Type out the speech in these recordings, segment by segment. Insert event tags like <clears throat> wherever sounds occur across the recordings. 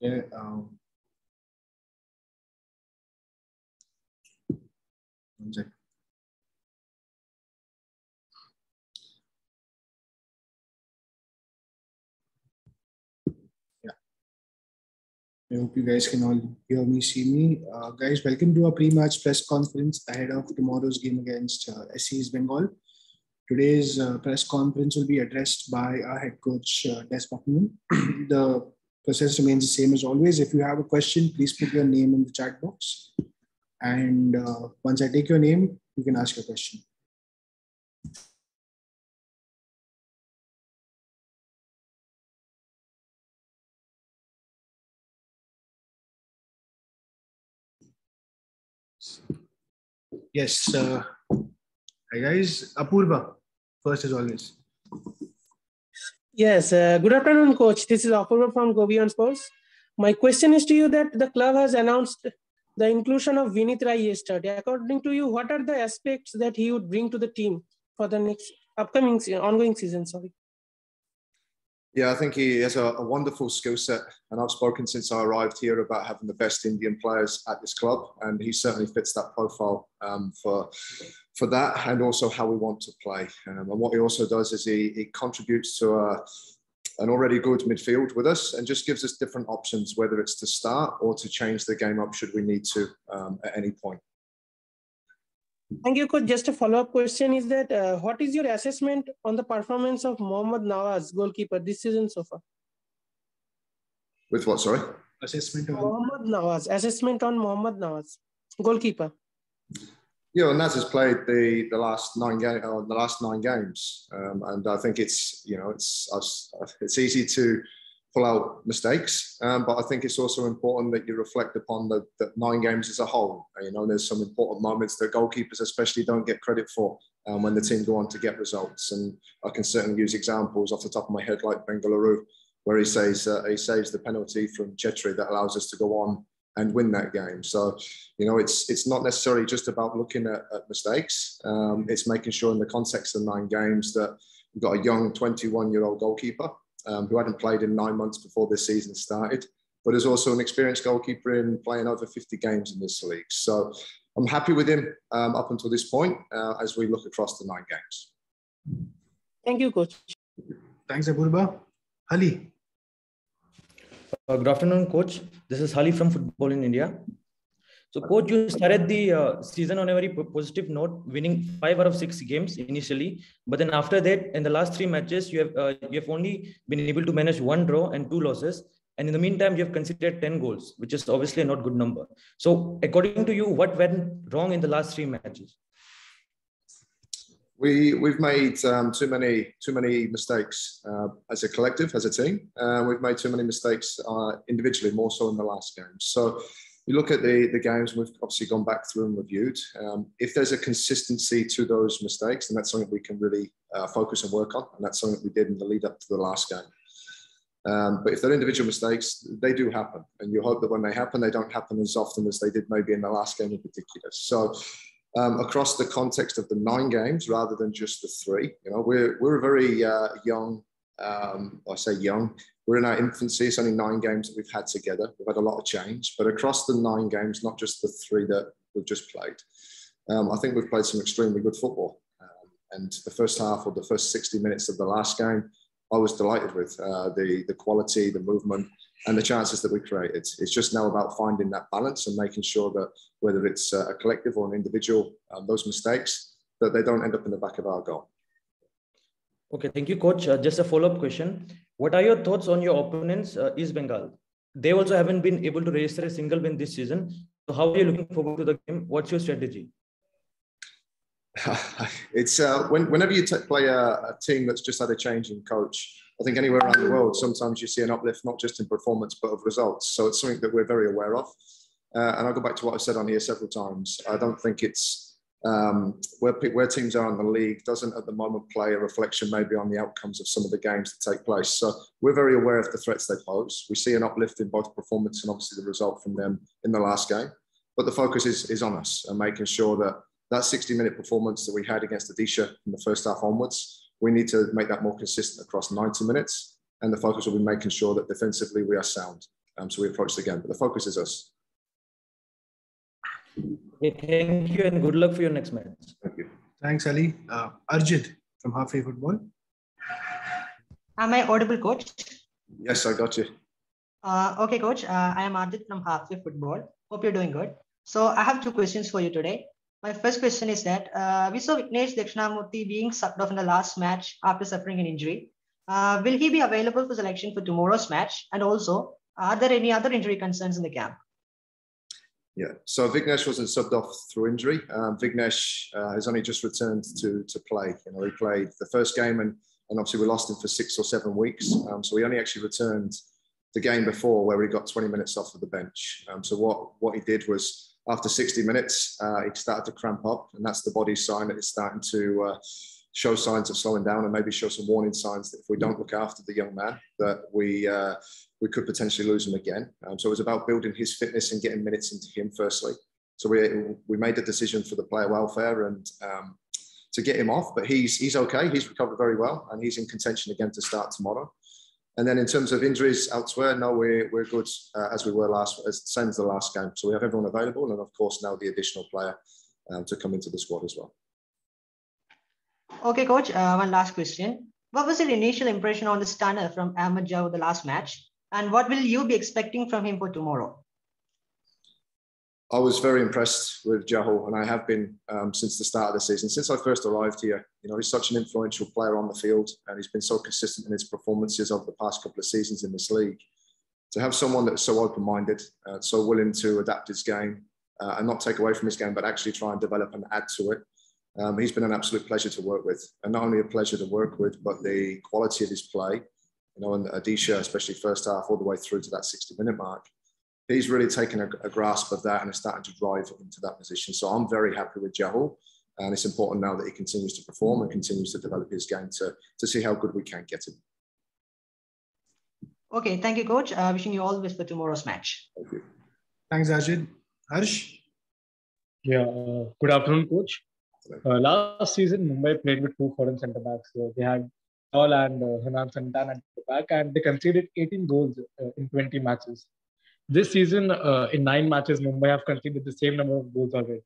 Yeah. Um, one second. I hope you guys can all hear me, see me. Uh, guys, welcome to our pre-match press conference ahead of tomorrow's game against uh, Bengal. Today's uh, press conference will be addressed by our head coach, uh, Des Buckingham. <clears throat> the process remains the same as always. If you have a question, please put your name in the chat box. And uh, once I take your name, you can ask your question. Yes. Uh, hi, guys. Apurva, first as always. Yes. Uh, good afternoon, coach. This is Apurva from Gobion Sports. My question is to you that the club has announced the inclusion of Vinit Rai yesterday. According to you, what are the aspects that he would bring to the team for the next upcoming ongoing season? Sorry. Yeah, I think he has a, a wonderful skill set, and I've spoken since I arrived here about having the best Indian players at this club, and he certainly fits that profile um, for for that, and also how we want to play. Um, and what he also does is he, he contributes to a, an already good midfield with us, and just gives us different options, whether it's to start or to change the game up should we need to um, at any point. Thank you, coach. Just a follow-up question is that uh, what is your assessment on the performance of Mohammad Nawaz, goalkeeper, this season so far? With what, sorry? Assessment on Mohammad Nawaz. Assessment on Mohammad Nawaz, goalkeeper. Yeah, well, Naz has played the the last nine game, uh, the last nine games, um, and I think it's you know it's it's easy to pull out mistakes. Um, but I think it's also important that you reflect upon the, the, nine games as a whole. You know, there's some important moments that goalkeepers especially don't get credit for um, when the team go on to get results. And I can certainly use examples off the top of my head, like Bengaluru, where he saves uh, he saves the penalty from Chhetri that allows us to go on and win that game. So, you know, it's it's not necessarily just about looking at, at mistakes. Um, it's making sure in the context of nine games that we've got a young 21 year old goalkeeper um, who hadn't played in nine months before this season started, but is also an experienced goalkeeper in playing over 50 games in this league. So I'm happy with him um, up until this point uh, as we look across the nine games. Thank you, coach. Thanks, Apurva. Ali. Uh, good afternoon, coach. This is Hali from Football in India. So, coach, you started the uh, season on a very positive note, winning five out of six games initially. But then after that, in the last three matches, you have uh, you have only been able to manage one draw and two losses. And in the meantime, you have considered 10 goals, which is obviously a not good number. So, according to you, what went wrong in the last three matches? We we've made um, too many too many mistakes uh, as a collective, as a team. Uh, we've made too many mistakes uh, individually, more so in the last game. So you look at the, the games, we've obviously gone back through and reviewed. Um, if there's a consistency to those mistakes, then that's something we can really uh, focus and work on. And that's something we did in the lead up to the last game. Um, but if they're individual mistakes, they do happen. And you hope that when they happen, they don't happen as often as they did maybe in the last game in particular. So um, across the context of the nine games rather than just the three, you know, we're, we're a very uh, young, um, I say young, we're in our infancy. It's only nine games that we've had together. We've had a lot of change, but across the nine games, not just the three that we've just played, um, I think we've played some extremely good football. Um, and the first half or the first 60 minutes of the last game, I was delighted with uh, the, the quality, the movement, and the chances that we created. It's just now about finding that balance and making sure that whether it's a collective or an individual, um, those mistakes, that they don't end up in the back of our goal. Okay, thank you, coach. Uh, just a follow-up question. What are your thoughts on your opponents, uh, East Bengal? They also haven't been able to register a single win this season. So how are you looking forward to the game? What's your strategy? <laughs> it's uh, when, whenever you play a, a, team that's just had a change in coach, I think anywhere around the world, sometimes you see an uplift not just in performance but of results. So it's something that we're very aware of. Uh, and I'll go back to what I've said on here several times. I don't think it's um, where, where teams are in the league doesn't at the moment play a reflection maybe on the outcomes of some of the games that take place. So we're very aware of the threats they pose. We see an uplift in both performance and obviously the result from them in the last game. But the focus is, is on us and making sure that that 60 minute performance that we had against Odisha in the first half onwards, we need to make that more consistent across 90 minutes. And the focus will be making sure that defensively we are sound. Um, so we approach the game, but the focus is us. Okay, thank you and good luck for your next match. Thank you. Thanks, Ali. Uh, Arjit from Halfway Football. Am I audible, coach? Yes, I got you. Uh, okay, coach. Uh, I am Arjit from Halfway Football. Hope you're doing good. So I have two questions for you today. My first question is that uh, we saw Vignesh Dakshinamurthy being sucked off in the last match after suffering an injury. Uh, will he be available for selection for tomorrow's match? And also, are there any other injury concerns in the camp? Yeah, so Vignesh wasn't subbed off through injury. Um, Vignesh uh, has only just returned to to play. You know, he played the first game and and obviously we lost him for six or seven weeks. Um, so he only actually returned the game before where he got 20 minutes off of the bench. Um, so what what he did was after 60 minutes, uh, he started to cramp up, and that's the body sign that it's starting to uh, show signs of slowing down, and maybe show some warning signs that if we don't look after the young man, that we uh, we could potentially lose him again. Um, so it was about building his fitness and getting minutes into him firstly. So we we made the decision for the player welfare and um, to get him off, but he's he's okay. He's recovered very well, and he's in contention again to start tomorrow. And then in terms of injuries elsewhere, no, we're, we're good uh, as we were last, as same as the last game. So we have everyone available, and of course now the additional player um, to come into the squad as well. Okay, coach. Uh, one last question. What was your initial impression on the stunner from Ahmed Jahouh the last match, and what will you be expecting from him for tomorrow? I was very impressed with Jahouh, and I have been um, since the start of the season. Since I first arrived here, you know, he's such an influential player on the field, and he's been so consistent in his performances over the past couple of seasons in this league. To have someone that's so open-minded, uh, so willing to adapt his game uh, and not take away from his game, but actually try and develop and add to it, um, he's been an absolute pleasure to work with, and not only a pleasure to work with, but the quality of his play. You know, and Odisha, especially first half, all the way through to that 60-minute mark he's really taken a, a, grasp of that and is starting to drive into that position. So I'm very happy with Jahouh. And it's important now that he continues to perform and continues to develop his game to, to see how good we can get him. Okay, thank you, coach. Uh, wishing you all the best for tomorrow's match. Thank you. Thanks, Ajit. Harsh? Yeah, uh, good afternoon, coach. Uh, last season, Mumbai played with two foreign centre backs. So they had Fall and uh, Hernan Santana at the back, and they conceded 18 goals uh, in 20 matches this season, uh, in nine matches, Mumbai have conceded the same number of goals already.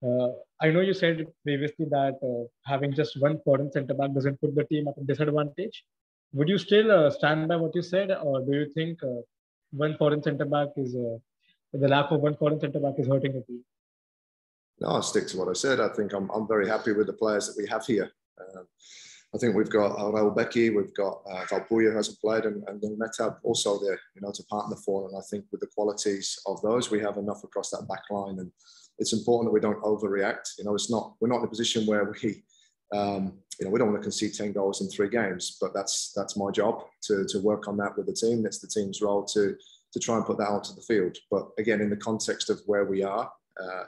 Uh, I know you said previously that uh, having just one foreign centre back doesn't put the team at a disadvantage. Would you still uh, stand by what you said, or do you think one foreign centre back is the lack of one foreign centre back is hurting the team? No, I'll stick to what I said. I think I'm, I'm very happy with the players that we have here. I think we've got Rahul Bheke, we've got uh, Valpuia who hasn't played, and, and then Mehtab also there, you know, to partner for. And I think with the qualities of those, we have enough across that back line. And it's important that we don't overreact. You know, it's not we're not in a position where we, um, you know, we don't want to concede ten goals in three games. But that's that's my job to to work on that with the team. It's the team's role to to try and put that onto the field. But again, in the context of where we are, uh,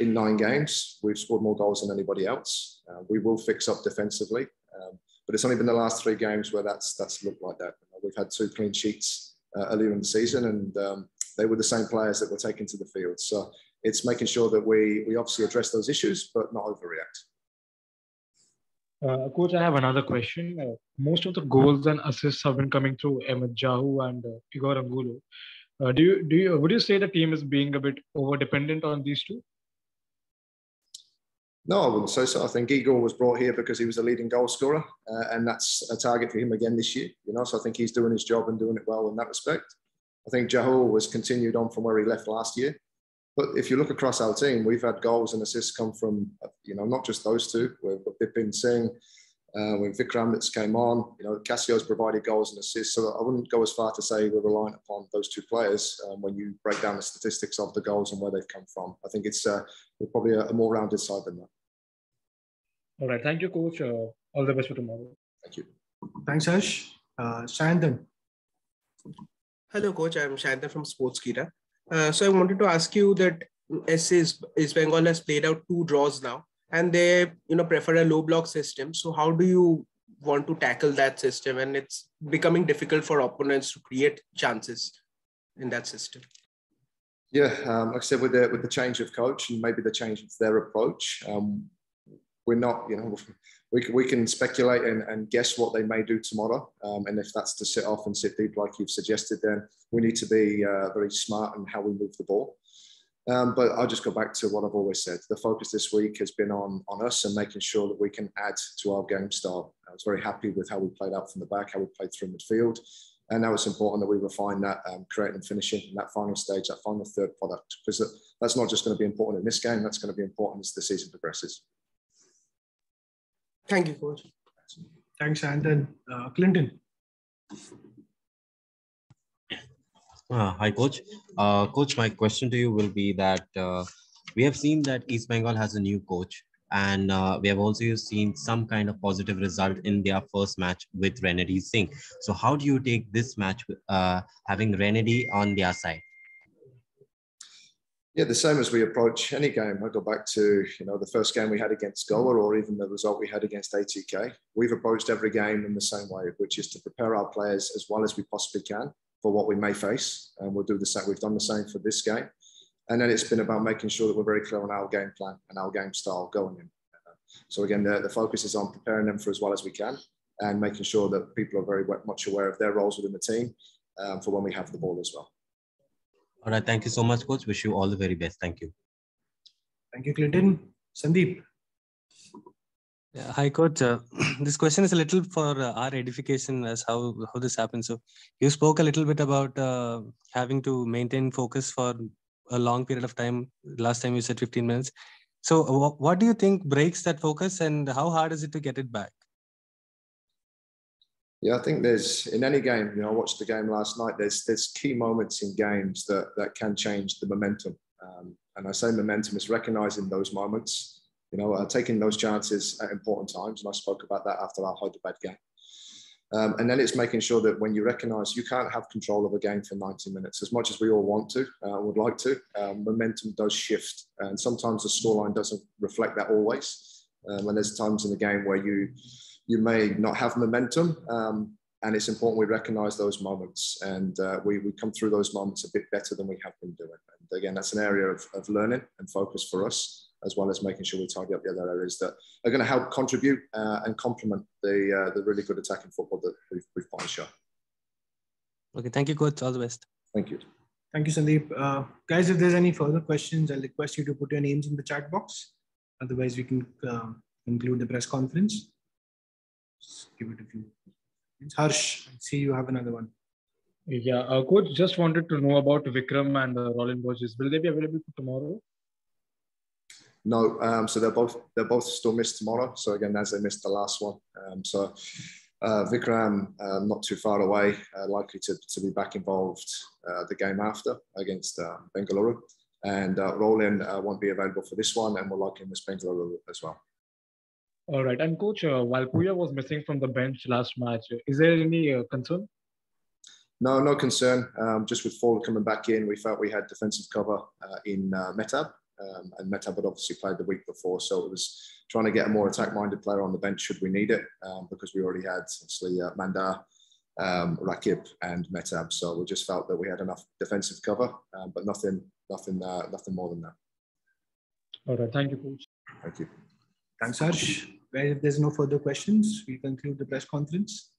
in nine games, we've scored more goals than anybody else. Uh, we will fix up defensively. Um, but it's only been the last three games where that's that's looked like that. We've had two clean sheets uh, earlier in the season, and um, they were the same players that were taken to the field. So it's making sure that we we obviously address those issues, but not overreact. Uh, Coach, I have another question. Uh, most of the goals and assists have been coming through Ahmed Jahouh and uh, Igor Angulo. Uh, do you do you would you say the team is being a bit over dependent on these two? No, I wouldn't say so. I think Igor was brought here because he was a leading goal scorer, uh, and that's a target for him again this year. You know, so I think he's doing his job and doing it well in that respect. I think Jahouh was continued on from where he left last year. But if you look across our team, we've had goals and assists come from, you know, not just those two. We've got Bipin Singh, uh, when Vikram that's came on, you know, Cassio's provided goals and assists. So I wouldn't go as far to say we're reliant upon those two players um, when you break down the statistics of the goals and where they've come from. I think it's uh, probably a, a more rounded side than that. All right. Thank you, coach. Uh, all the best for tomorrow. Thank you. Thanks, Ash. Uh, Shandan. Hello, coach. I'm Shandan from Sportskeeda. Uh, so I wanted to ask you that SC East Bengal has played out two draws now, and they you know prefer a low block system. So how do you want to tackle that system? And it's becoming difficult for opponents to create chances in that system. Yeah, um, like I said, with the with the change of coach and maybe the change of their approach, um, we're not, you know, <laughs> we can, we can speculate and, and guess what they may do tomorrow. Um, and if that's to sit off and sit deep, like you've suggested, then we need to be uh, very smart in how we move the ball. Um, but I'll just go back to what I've always said. The focus this week has been on, on us and making sure that we can add to our game style. I was very happy with how we played out from the back, how we played through midfield. And now it's important that we refine that, um, creating and finishing in that final stage, that final third product, because that's not just going to be important in this game, that's going to be important as the season progresses. Thank you, coach. Thanks, Anton. Uh, Clinton. Uh, hi, coach. Uh, coach, my question to you will be that uh, we have seen that East Bengal has a new coach, and uh, we have also seen some kind of positive result in their first match with Renedy Singh. So, how do you take this match uh, having Renedy on their side? Yeah, the same as we approach any game. I go back to you know the first game we had against Goa, or even the result we had against ATK. We've approached every game in the same way, which is to prepare our players as well as we possibly can for what we may face, and we'll do the same. We've done the same for this game, and then it's been about making sure that we're very clear on our game plan and our game style going in. So again, the, the focus is on preparing them for as well as we can, and making sure that people are very much aware of their roles within the team um, for when we have the ball as well. All right. Thank you so much, coach. Wish you all the very best. Thank you. Thank you, Clinton. Sandeep. Yeah, hi, coach. Uh, <clears throat> this question is a little for uh, our edification as how, how this happens. So you spoke a little bit about uh, having to maintain focus for a long period of time. Last time you said 15 minutes. So what do you think breaks that focus and how hard is it to get it back? Yeah, I think there's in any game. You know, I watched the game last night. There's there's key moments in games that that can change the momentum. Um, and I say momentum is recognizing those moments. You know, uh, taking those chances at important times. And I spoke about that after our Hyderabad game. Um, and then it's making sure that when you recognize you can't have control of a game for 90 minutes, as much as we all want to, uh, would like to, um, momentum does shift. And sometimes the scoreline doesn't reflect that always. Um, and there's times in the game where you you may not have momentum. Um, and it's important we recognize those moments and uh, we, we come through those moments a bit better than we have been doing. And again, that's an area of, of learning and focus for us, as well as making sure we tidy up the other areas that are going to help contribute uh, and complement the, uh, the really good attacking football that we've, we've put on show. Okay, thank you, coach. All the best. Thank you. Thank you, Sandeep. Uh, guys, if there's any further questions, I'll request you to put your names in the chat box. Otherwise, we can uh, conclude the press conference. Just give it a few. Harsh, I see you have another one. Yeah, uh, coach just wanted to know about Vikram and uh, Rowllin Borges. Will they be available for tomorrow? No, um, so they're both they're both still missed tomorrow. So again, as they missed the last one, um, so uh, Vikram uh, not too far away, uh, likely to, to be back involved uh, the game after against uh, Bengaluru, and uh, Roland won't be available for this one, and will likely miss Bengaluru as well. All right. And coach, uh, while Puya was missing from the bench last match, is there any uh, concern? No, no concern. Um, just with Fowler coming back in, we felt we had defensive cover uh, in uh, Mehtab, um, and Mehtab had obviously played the week before, so it was trying to get a more attack-minded player on the bench should we need it, um, because we already had obviously uh, Mandar, um, Rakib, and Mehtab. So we just felt that we had enough defensive cover, um, but nothing, nothing, uh, nothing more than that. All right. Thank you, coach. Thank you. Thanks, Harsh. If there's no further questions, we conclude the press conference.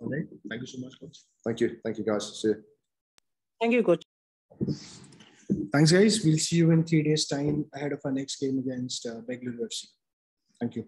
All right. Thank you so much, coach. Thank you. Thank you, guys. See you. Thank you, coach. Thanks, guys. We'll see you in three days' time ahead of our next game against uh, Bengaluru FC. Thank you.